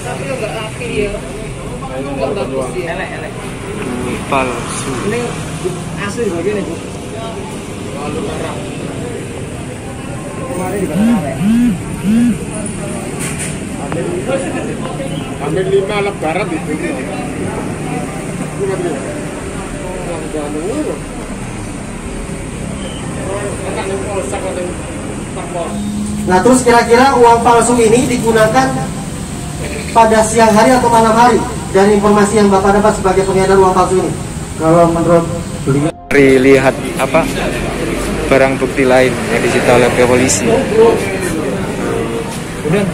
Tapi enggak rapi ya. Enggak bagus ya. elek elek palsu ini asli begini bu kemarin juga elek Hampir lima lebaran itu. Bukan. Kan atau tak pos. Nah terus kira-kira uang palsu ini digunakan pada siang hari atau malam hari dari informasi yang Bapak dapat sebagai pengedar uang palsu ini? kalau menurut beliau lihat apa? Barang bukti lain yang disita oleh pihak polisi. Udah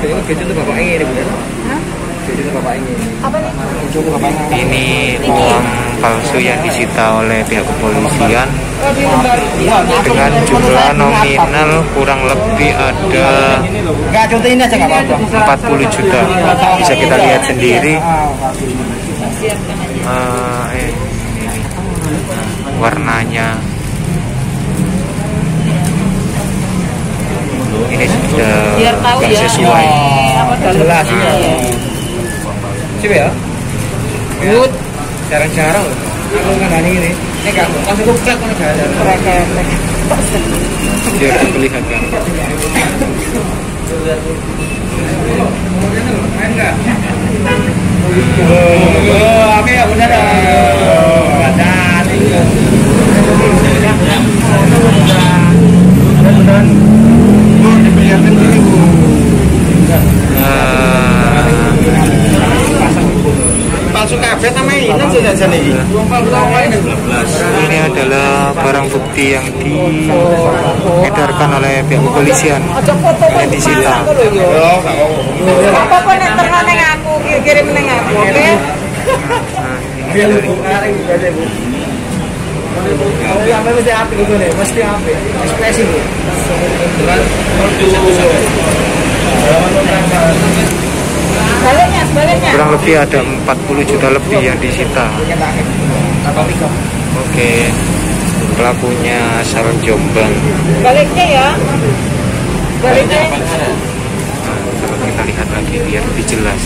ini gitu tuh bapak ini bukan gitu tuh bapak ini. Apa nih? itu ini uang palsu yang disita oleh pihak kepolisian. Dengan jumlah nominal kurang lebih ada enggak contoh ini aja nggak apa-apa 40 juta. Bisa kita lihat sendiri. Aja. eh, warnanya. Ini sudah nggak ya. sesuai. Apa jelas. Ya ya. coba ya. Good jarang-jarang loh. Aku nggak nanya ini. Ini nggak langsung gue plek mana gak ada. Biar diperlihatkan main nggak oh oke ya benar beneran bu diperlihatkan gini bu Eh, palsu kafe sama ini? Adalah barang bukti yang diedarkan oleh pihak kepolisian. Yang disita. Oh Apa-apa nek terang neng aku, kirim neng aku, oke? Nah, ini Iya, dari Bu. Ngareng juga deh, Bu. Oh, iya, sampai mesti api gitu nih, mesti api. Ekspresi, Bu. Sebaliknya, sebaliknya. Kurang lebih ada 40 juta lebih yang disita. Oke. Pelakunya asal Jombang. Baliknya ya. Baliknya. Nah, kita lihat lagi biar lebih jelas.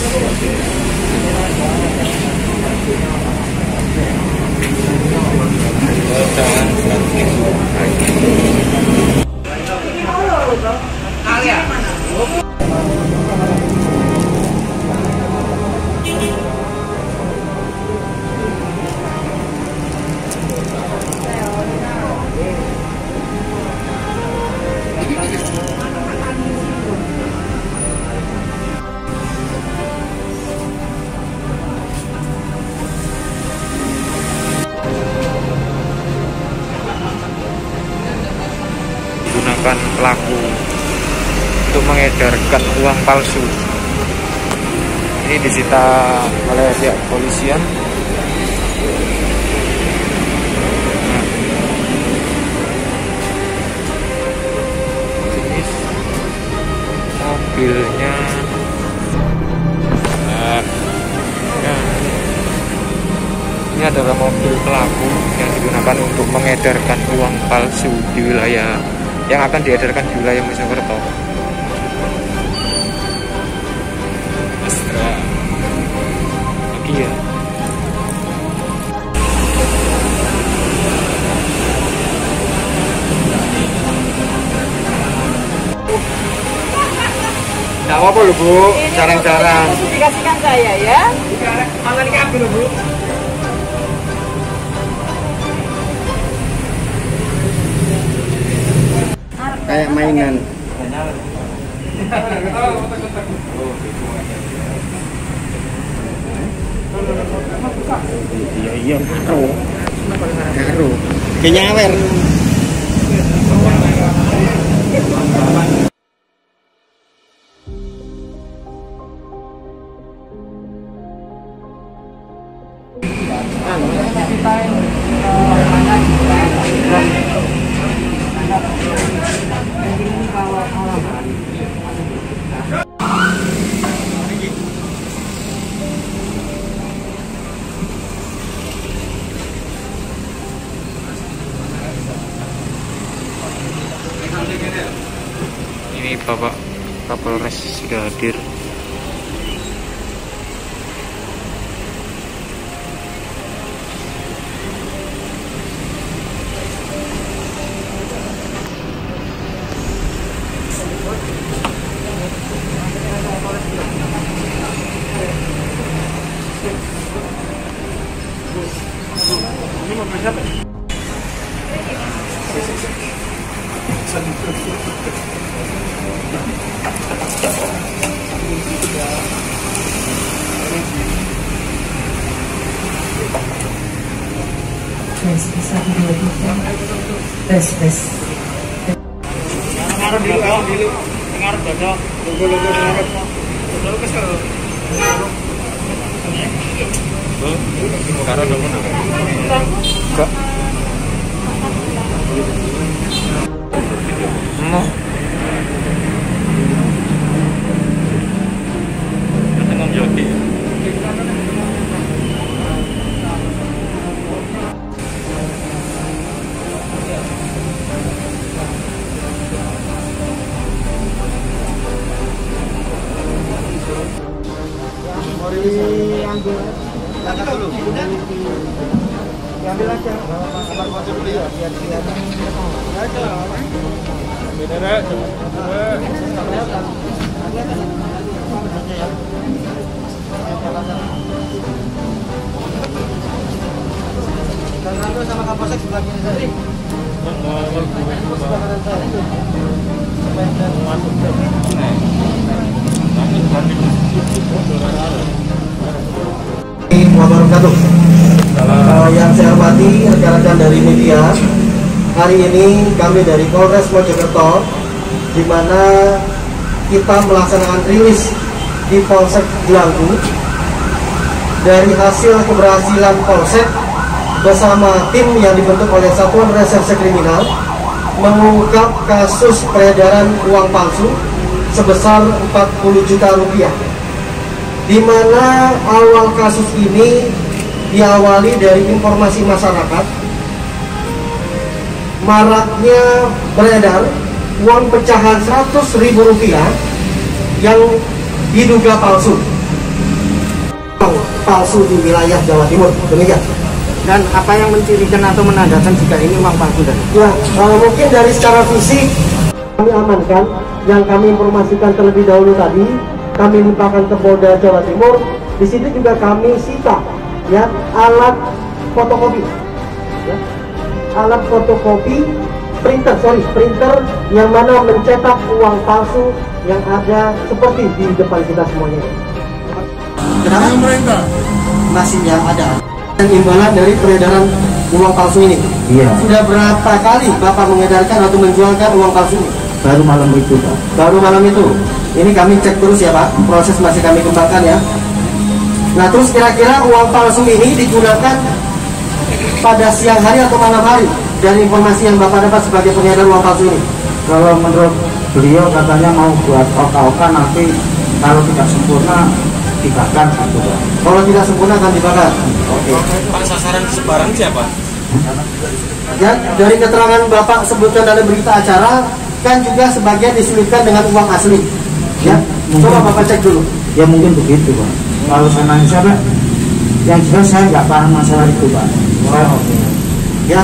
gunakan untuk mengedarkan uang palsu. Ini disita oleh pihak kepolisian. Nah. Jenis mobilnya. Nah. Ini adalah mobil pelaku yang digunakan untuk mengedarkan uang palsu di wilayah yang akan diedarkan di wilayah Mojokerto. Lagi ya. Nggak apa-apa loh, Bu. Ini Jarang-jarang. khusus dikasihkan saya ya. Tangan ini api loh, Bu. Kayak mainan. Iya iya karo. Karo. Kayak nyawer. Polres sudah hadir Ini mau siapa? Tes satu dua tiga tes tes dulu, dulu. Dodok. Dodok kesel. Karo dong Enggak. Sama kapolsek sebagian dari wabarakatuh. Uh, yang saya hormati rekan-rekan dari media, hari ini kami dari Polres Mojokerto, di mana kita melaksanakan rilis di Polsek Gelanggu dari hasil keberhasilan Polsek bersama tim yang dibentuk oleh Satuan Reserse Kriminal mengungkap kasus peredaran uang palsu sebesar 40 juta rupiah di mana awal kasus ini diawali dari informasi masyarakat? Maraknya beredar uang pecahan 100 ribu rupiah yang diduga palsu. Palsu di wilayah Jawa Timur demikian. Dan apa yang mencirikan atau menandakan jika ini uang palsu dan Ya, uh, mungkin dari secara fisik kami amankan. Yang kami informasikan terlebih dahulu tadi kami limpahkan ke Polda Jawa Timur. Di situ juga kami sita ya alat fotokopi, ya, alat fotokopi printer, sorry printer yang mana mencetak uang palsu yang ada seperti di depan kita semuanya. Kenapa? Pemerintah. Masih yang ada dan imbalan dari peredaran uang palsu ini. Iya, Sudah berapa kali Bapak mengedarkan atau menjualkan uang palsu ini? baru malam itu Pak. Baru malam itu. Ini kami cek terus ya Pak. Proses masih kami kembangkan ya. Nah terus kira-kira uang palsu ini digunakan pada siang hari atau malam hari dari informasi yang Bapak dapat sebagai pengedar uang palsu ini. Kalau menurut beliau katanya mau buat oka-oka nanti kalau tidak sempurna dibakar gitu Pak. Kalau tidak sempurna akan dibakar. Oke. Pak sasaran sebarang siapa? Ya, dari keterangan Bapak sebutkan dalam berita acara kan juga sebagian diselipkan dengan uang asli. Ya, coba Bapak cek dulu. Ya mungkin begitu Pak. Kalau saya nanya siapa, yang jelas saya nggak paham masalah itu Pak. Saya Ya,